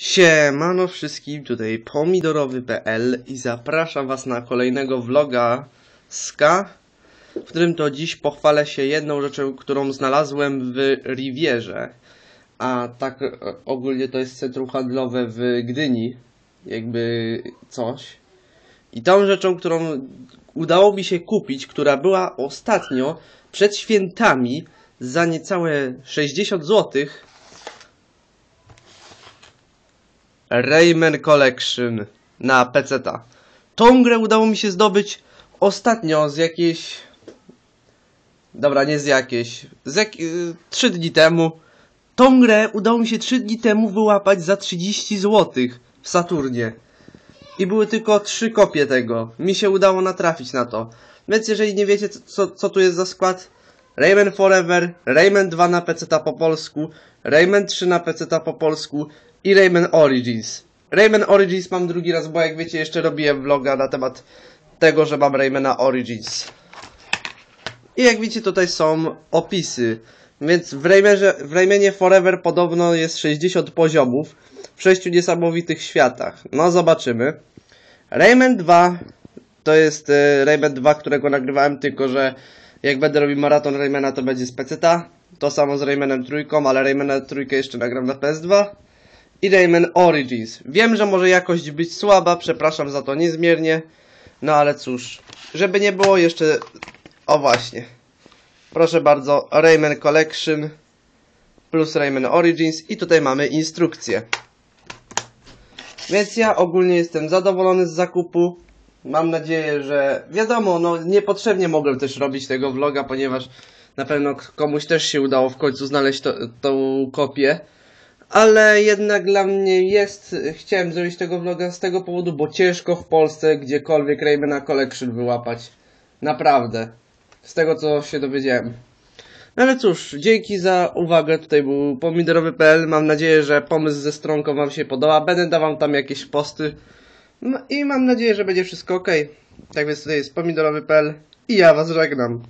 Siemano wszystkim, tutaj pomidorowy.pl i zapraszam was na kolejnego vloga Ska, w którym to dziś pochwalę się jedną rzeczą, którą znalazłem w Rivierze. A tak e, ogólnie to jest centrum handlowe w Gdyni, jakby coś. I tą rzeczą, którą udało mi się kupić, która była ostatnio przed świętami za niecałe 60 złotych, Rayman Collection na PC-ta. Tą grę udało mi się zdobyć ostatnio z jakiejś... Dobra, nie z jakiejś. Z jak... 3 dni temu. Tą grę udało mi się 3 dni temu wyłapać za 30 zł w Saturnie. I były tylko 3 kopie tego. Mi się udało natrafić na to. Więc jeżeli nie wiecie co, co tu jest za skład, Rayman Forever, Rayman 2 na PC po polsku, Rayman 3 na PC po polsku i Rayman Origins. Rayman Origins mam drugi raz, bo jak wiecie jeszcze robiłem vloga na temat tego, że mam Raymana Origins. I jak widzicie tutaj są opisy. Więc w, w Raymanie Forever podobno jest 60 poziomów w 6 niesamowitych światach. No zobaczymy. Rayman 2 to jest e, Rayman 2, którego nagrywałem, tylko że jak będę robił maraton Raymana to będzie z peceta. To samo z Raymanem trójką, ale Raymana trójkę jeszcze nagram na PS2. I Rayman Origins. Wiem, że może jakość być słaba, przepraszam za to niezmiernie. No ale cóż, żeby nie było jeszcze... O właśnie. Proszę bardzo, Rayman Collection plus Rayman Origins i tutaj mamy instrukcję. Więc ja ogólnie jestem zadowolony z zakupu. Mam nadzieję, że wiadomo, no niepotrzebnie mogłem też robić tego vloga, ponieważ na pewno komuś też się udało w końcu znaleźć to, tą kopię. Ale jednak dla mnie jest, chciałem zrobić tego vloga z tego powodu, bo ciężko w Polsce gdziekolwiek Raymana Collection wyłapać. Naprawdę. Z tego co się dowiedziałem. No ale cóż, dzięki za uwagę. Tutaj był pomidorowy.pl. Mam nadzieję, że pomysł ze stronką Wam się podoba. Będę dawał tam jakieś posty. No i mam nadzieję, że będzie wszystko ok. Tak więc tutaj jest pomidorowy.pl i ja Was żegnam.